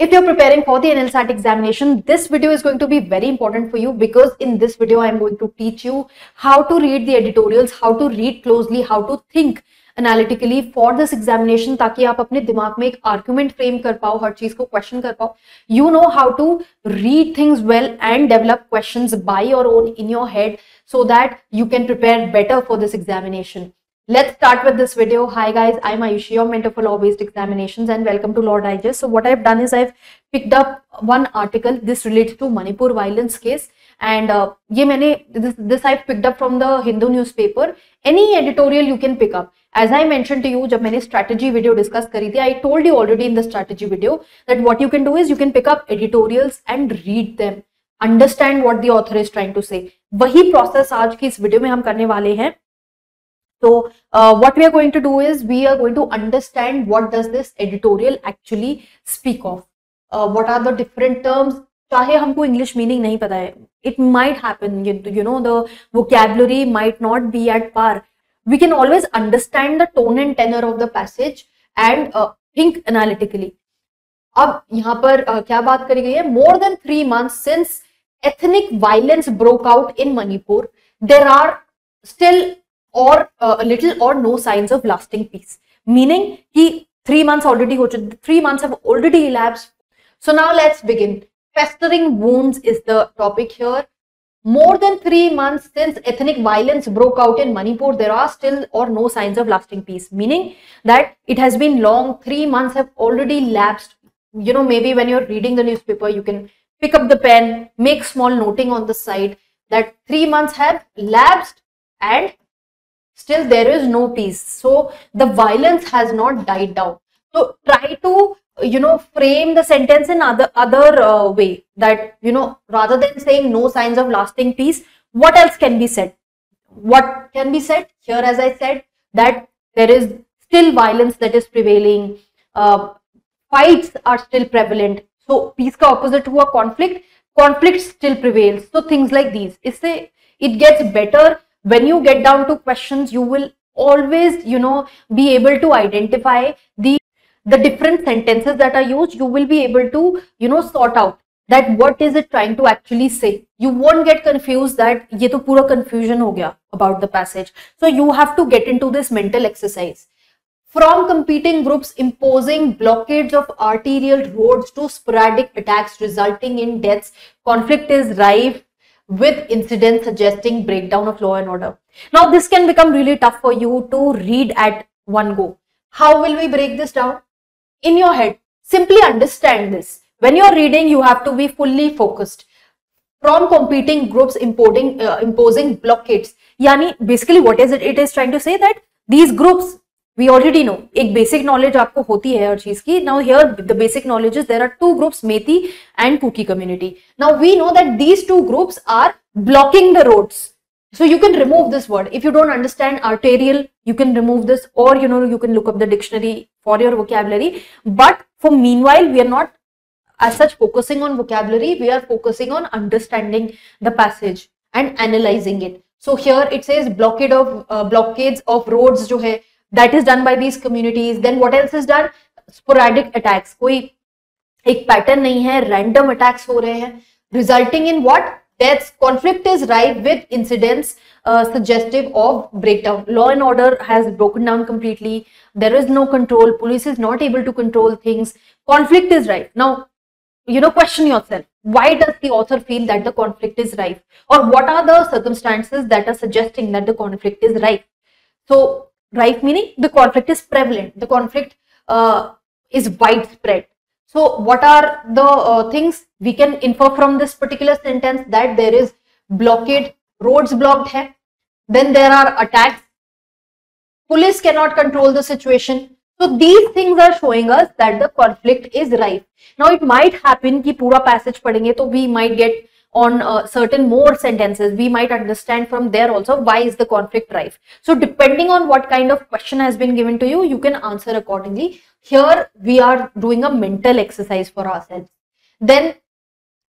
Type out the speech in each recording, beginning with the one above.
If you're preparing for the NLSAT examination, this video is going to be very important for you because in this video, I'm going to teach you how to read the editorials, how to read closely, how to think analytically for this examination ताकि आप अपने दिमाग में एक argument frame कर पाओ हर चीज को क्वेश्चन कर पाओ you know how to read things well and develop questions by your own in your head so that you can prepare better for this examination. Let's start with this video. Hi guys, I'm Ayushi, your mentor for law-based examinations and welcome to Law Digest. So what I've done is I've picked up one article. This relates to Manipur violence case and uh, ये मैंने this, this I've picked up from the Hindu newspaper. Any editorial you can pick up. As I mentioned to you, जब मैंने strategy video discuss करी थी, I told you already in the strategy video that what you can do is you can pick up editorials and read them. Understand what the author is trying to say. वही process आज की इस video में हम करने वाले हैं. So uh, what we are going to do is we are going to understand what does this editorial actually speak of. Uh, what are the different terms? चाहे हमको इंग्लिश मीनिंग नहीं पता है it might happen you know the vocabulary might not be at par can always understand the tone and tenor of the passage and uh, think analytically. अब यहाँ पर uh, क्या बात करी गई है more than three month since ethnic violence broke out in Manipur, there are still or uh, little or no signs of lasting peace. Meaning, he three months already three months have already elapsed. So now let's begin. Festering wounds is the topic here. More than three months since ethnic violence broke out in Manipur, there are still or no signs of lasting peace, meaning that it has been long, three months have already lapsed. You know, maybe when you're reading the newspaper, you can pick up the pen, make small noting on the side that three months have lapsed and still there is no peace. So the violence has not died down. So try to you know frame the sentence in other other uh, way that you know rather than saying no signs of lasting peace what else can be said? What can be said? Here as i said that there is still violence that is prevailing. Uh, fights are still prevalent. So peace ka opposite a conflict conflict still prevails. So things like these. Isse it gets better when you get down to questions you will always you know be able to identify the the different sentences that are used, you will be able to, you know, sort out that what is it trying to actually say. You won't get confused that ye to pura confusion ho gaya about the passage. So you have to get into this mental exercise. From competing groups imposing blockades of arterial roads to sporadic attacks resulting in deaths, conflict is rife with incidents suggesting breakdown of law and order. Now this can become really tough for you to read at one go. How will we break this down? in your head. Simply understand this. When you're reading, you have to be fully focused. From competing groups imposing, uh, imposing blockades. Yani, basically what is it? It is trying to say that these groups, we already know. एक basic knowledge आपको to है हर चीज की. Now here the basic knowledge is there are two groups Meitei and Kuki community. Now we know that these two groups are blocking the roads. So you can remove this word. If you don't understand arterial you can remove this or you know you can look up the dictionary for your vocabulary. But for meanwhile we are not as such focusing on vocabulary. We are focusing on understanding the passage and analyzing it. So here it says blockade of uh, blockades of roads jo hai that is done by these communities. Then what else is done? Sporadic attacks. कोई एक pattern नहीं है random attacks हो रहे हैं resulting in what deaths, conflict is rife with incidents uh, suggestive of breakdown. Law and order has broken down completely. There is no control. Police is not able to control things. Conflict is rife. Now, you know, question yourself. Why does the author feel that the conflict is rife? Or what are the circumstances that are suggesting that the conflict is rife? So, rife meaning the conflict is prevalent. The conflict uh, is widespread. So what are the uh, things we can infer from this particular sentence that there is blockade, roads blocked hai. Then there are attacks. Police cannot control the situation. So these things are showing us that the conflict is rife. Now it might happen ki pura passage padenge we might get on uh, certain more sentences we might understand from there also why is the conflict rife so depending on what kind of question has been given to you you can answer accordingly here we are doing a mental exercise for ourselves. Then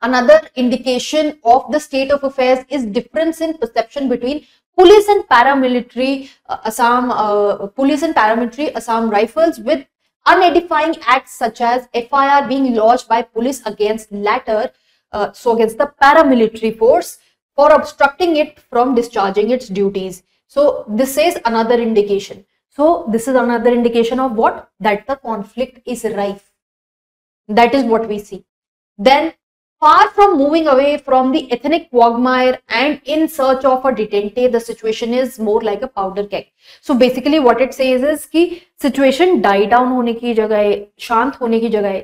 another indication of the state of affairs is difference in perception between police and paramilitary uh, Assam, uh, police and paramilitary Assam rifles with unedifying acts such as FIR being lodged by police against latter, uh, so against the paramilitary force for obstructing it from discharging its duties. So this is another indication. So this is another indication of what? That the conflict is rife. That is what we see. Then far from moving away from the ethnic quagmire and in search of a detente, the situation is more like a powder keg. So basically what it says is कि situation die down होने की जगह शांत होने की जगह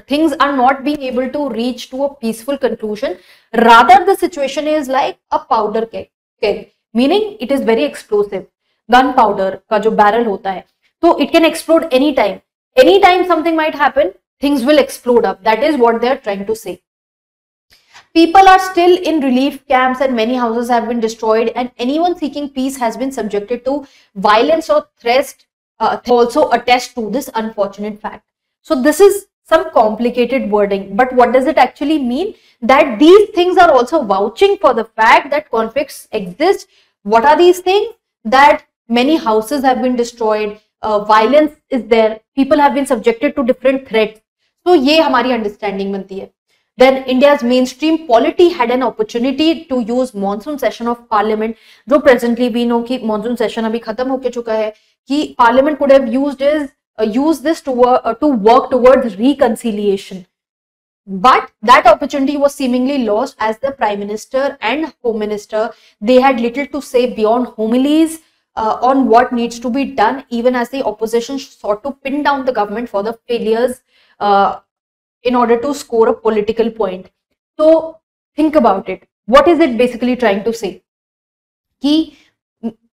things are not being able to reach to a peaceful conclusion. Rather the situation is like a powder keg. Meaning it is very explosive. Gunpowder ka jo barrel hota hai. So it can explode anytime. Anytime something might happen things will explode up. That is what they are trying to say. People are still in relief camps and many houses have been destroyed and anyone seeking peace has been subjected to violence or threats uh, also attest to this unfortunate fact. So this is some complicated wording. But what does it actually mean? That these things are also vouching for the fact that conflicts exist. What are these things? That many houses have been destroyed, uh, violence is there, people have been subjected to different threats. So, ye hamari understanding banti hai. Then India's mainstream polity had an opportunity to use monsoon session of parliament. Though presently we know ki monsoon session abhi khatam ho chuka hai. Ki parliament could have used is use this to uh, to work towards reconciliation but that opportunity was seemingly lost as the prime minister and home minister they had little to say beyond homilies uh, on what needs to be done, even as the opposition sought to pin down the government for the failures uh, in order to score a political point. So think about it. What is it basically trying to say? Ki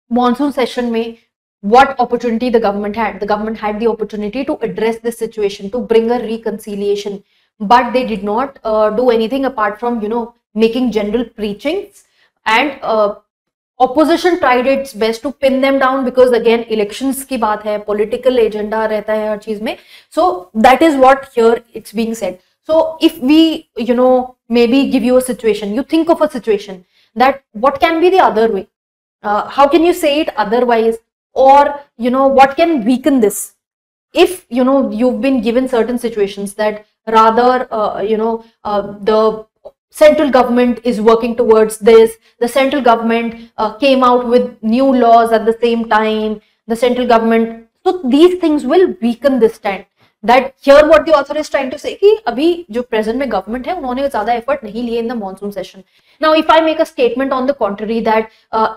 monsoon session mein what opportunity the government had. The government had the opportunity to address this situation, to bring a reconciliation, but they did not uh, do anything apart from, you know, making general preachings. And uh, opposition tried its best to pin them down because again elections ki baat hai political agenda rehta hai har cheez mein. So that is what here it's being said. So if we you know maybe give you a situation you think of a situation that what can be the other way? Uh, how can you say it otherwise? Or you know what can weaken this? If you know you've been given certain situations that rather uh, you know uh, the central government is working towards this the central government uh, came out with new laws at the same time the central government so these things will weaken this stand that here what the author is trying to say अभी जो present में government है, उन्होंने ज़्यादा effort नहीं लिए in the monsoon session now if I make a statement on the contrary that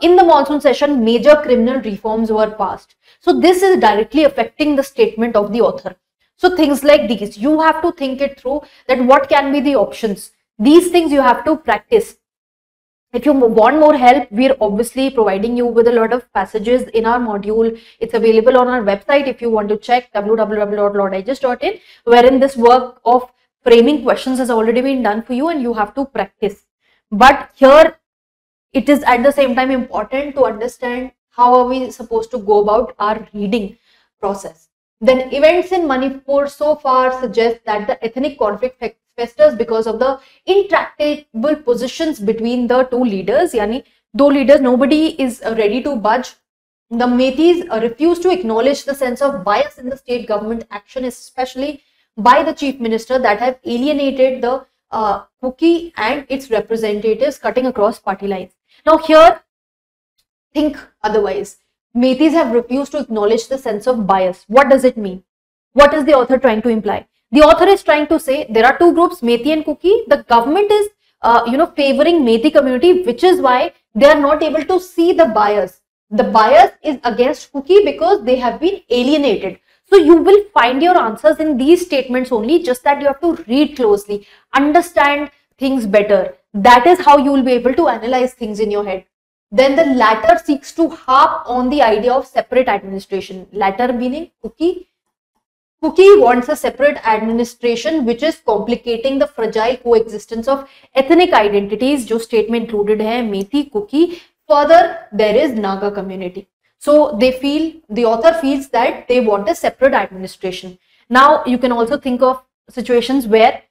in the monsoon session major criminal reform were passed so this is directly affecting the statement of the author so things like this you have to think it through that what can be the option these things you have to practice If you want more help, we're obviously providing you with a lot of passages in our module. It's available on our website if you want to check www.lawdigest.in wherein this work of framing questions has already been done for you and you have to practice. But here it is at the same time important to understand how are we supposed to go about our reading process. Then events in Manipur so far suggest that the ethnic conflict festers because of the intractable positions between the two leaders. Yani, though leaders, nobody is uh, ready to budge. The Meiteis uh, refuse to acknowledge the sense of bias in the state government action, especially by the chief minister that have alienated the uh, Kuki and its representatives cutting across party lines. Now here, think otherwise. Meiteis have refused to acknowledge the sense of bias. What does it mean? What is the author trying to imply? The author is trying to say there are two groups, Meitei and Kuki. The government is, uh, you know, favoring Meitei community, which is why they are not able to see the bias. The bias is against Kuki because they have been alienated. So you will find your answers in these statements only, just that you have to read closely, understand things better. That is how you will be able to analyze things in your head. Then the latter seeks to harp on the idea of separate administration. Latter meaning Kuki Kuki wants a separate administration which is complicating the fragile coexistence of ethnic identities Jo statement included hai Meitei Kuki. further there is Naga community. So they feel the author feels that they want a separate administration. Now you can also think of situations where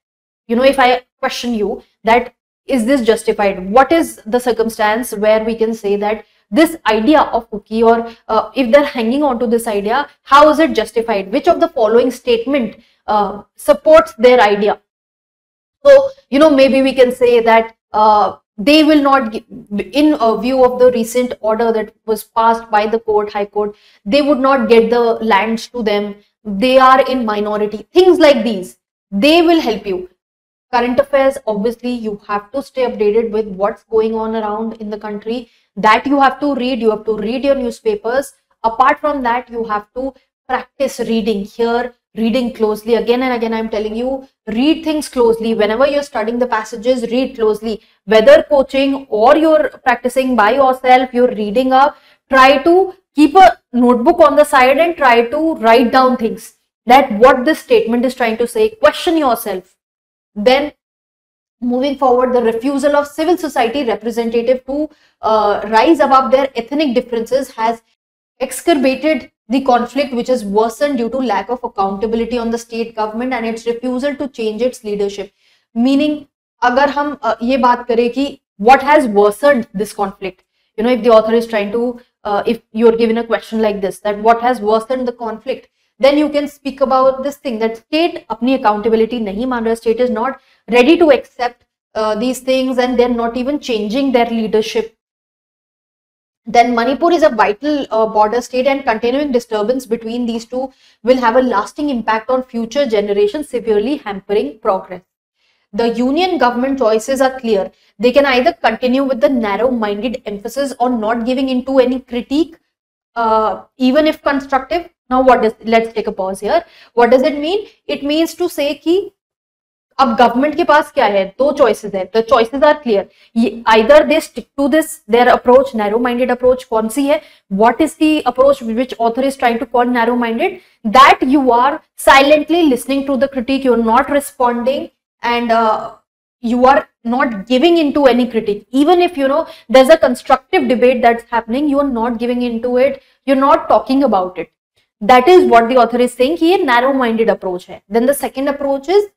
you know if I question you that is this justified? What is the circumstance where we can say that this idea of Kuki or uh, if they're hanging on to this idea how is it justified? Which of the following statement uh, supports their idea? So you know maybe we can say that uh, they will not in a view of the recent order that was passed by the court high court they would not get the lands to them. They are in minority. Things like these. They will help you. Current affairs obviously you have to stay updated with what's going on around in the country that you have to read you have to read your newspapers. Apart from that you have to practice reading here reading closely. Again and again i'm telling you read things closely. Whenever you're studying the passages read closely. Whether coaching or you're practicing by yourself you're reading up try to keep a notebook on the side and try to write down things. That what this statement is trying to say. Question yourself. Then moving forward, the refusal of civil society representative to uh, rise above their ethnic differences has exacerbated the conflict which has worsened due to lack of accountability on the state government and its refusal to change its leadership. Meaning, agar hum uh, ye baat kare ki what has worsened this conflict? You know, if the author is trying to, uh, if you are given a question like this, that what has worsened the conflict? Then you can speak about this thing that state apni accountability nahi maan state is not ready to accept uh, these things and they're not even changing their leadership then Manipur is a vital uh, border state and continuing disturbance between these two will have a lasting impact on future generations, severely hampering progress. The union government choices are clear. They can either continue with the narrow-minded emphasis on not giving into any critique, uh, even if constructive, now what does let's take a pause here what does it mean it means to say कि अब government के पास क्या है दो choices है the choices are clear either they stick to this there approach narrow minded approach कौन सी है what is the approach which author is trying to call narrow minded that you are silently listening to the critic you are not responding and you are not giving into any critique even if you know there's a constructive debate that's happening you are not giving into it you're not talking about it that is what the author is saying. He a narrow minded approach hai. Then the second approach is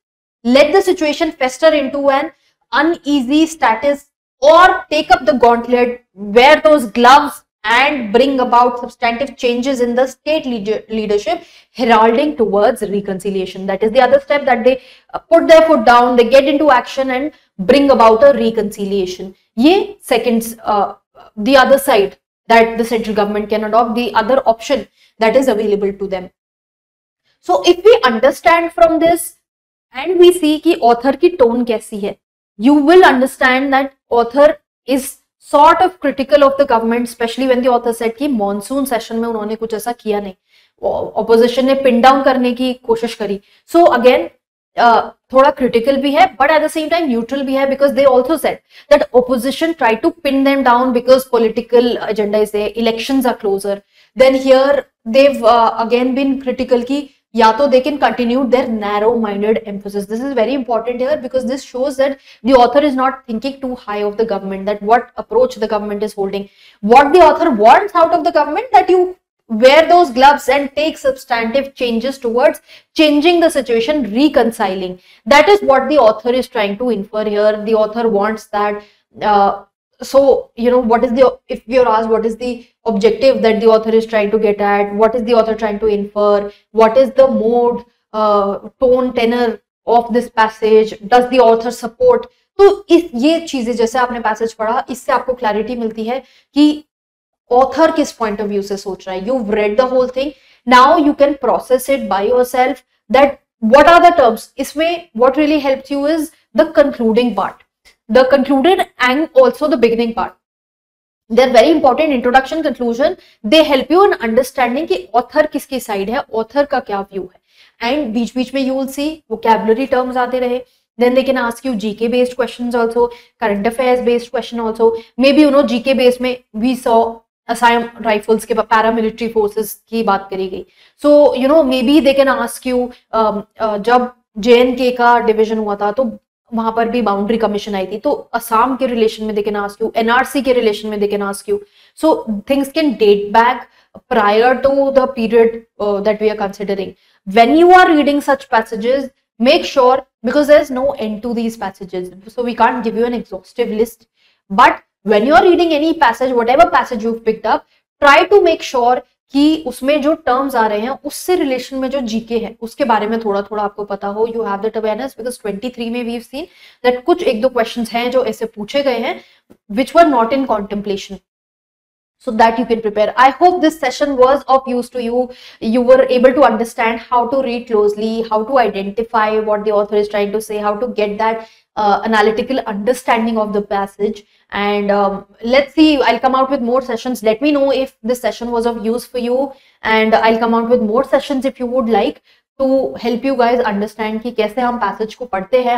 let the situation fester into an uneasy status or take up the gauntlet wear those gloves and bring about substantive changes in the state leadership heralding towards reconciliation. That is the other step that they uh, put their foot down they get into action and bring about a reconciliation. Ye second uh, the other side that the central government can adopt the other option that is available to them. So if we understand from this and we see कि author की tone कैसी है, you will understand that author is sort of critical of the government, especially when the author said कि monsoon session में उन्होंने कुछ ऐसा किया नहीं. Opposition ने pin down करने की कोशिश करी. So again, uh, थोड़ा क्रिटिकल भी है but at the same time neutral भी है because they also set that opposition try to pin them down because political agenda is election are closer then here Dev again been critical की या तो they can continue their narrow minded emphasis this is very important here because this shows that the author is not thinking too high of the government that what approach the government is holding what the author wants out of the government that you wear those gloves and take substantive changes towards changing the situation, reconciling. That is what the author is trying to infer here. The author wants that. Uh, so, you know, what is the, if you're asked what is the objective that the author is trying to get at, what is the author trying to infer, what is the mode, uh, tone, tenor of this passage, does the author support तो इस ये चीजें जैसे आपने passage पढ़ा इससे आपको clarity मिलती है कि ऑथर किस पॉइंट ऑफ़ व्यू से सोच रहा है? You read the whole thing now you can process it by yourself that what are the terms इसमें what really help you is the concluding part the concluded and also the beginning part they are very important introduction conclusion they help you in understanding की author किसकी side है? Author का क्या view है? And बीच बीच में you will see वो vocabulary terms आते रहे. Then they can ask you GK based question also current affair based question also maybe you know GK based में वी सॉ असम राइफल्स के पैरामिलिट्री फोर्सेस की बात करी गई so you know maybe they can ask you जब जे का division हुआ था तो वहाँ पर भी बाउंड्री कमीशन आई थी तो असम के रिलेशन में they can ask you NRC के रिलेशन में they can ask you so things can date back prior to the period uh, that we are considering when you are reading such passages make sure because there's no end to these passages so we can't give you an exhaustive list but when you are reading any passage whatever passage you've picked up try to make sure कि उसमें जो terms आ रहे हैं उससे relation में जो GK है उसके बारे में थोड़ा थोड़ा आपको पता हो you have that awareness because 23 में वी सीन दैट कुछ एक दो क्वेश्चंस हैं जो ऐसे पूछे गए हैं which were not in contemplation so that you can prepare. I hope this session was of use to you. You were able to understand how to read closely, how to identify what the author is trying to say, how to get that uh, analytical understanding of the passage. and um, let's see i'll come out with more sessions. Let me know if this session was of use for you. And i'll come out with more sessions if you would like to help you guys understand ki kaise hum passage ko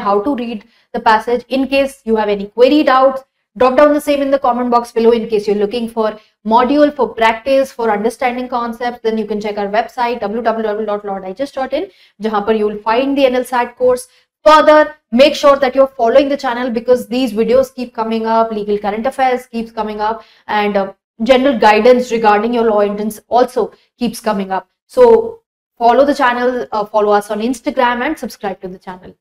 how to read the passage. In case you have any query doubts drop down the same in the comment box below in case you're looking for module for practice for understanding concepts. Then you can check our website www.lawdigest.in jahan par you will find the nlsat course further make sure that you're following the channel because these videos keep coming up legal current affairs keeps coming up and uh, general guidance regarding your law entrance also keeps coming up. So follow the channel uh, follow us on instagram and subscribe to the channel